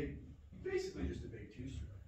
big, basically just a big two-stroke.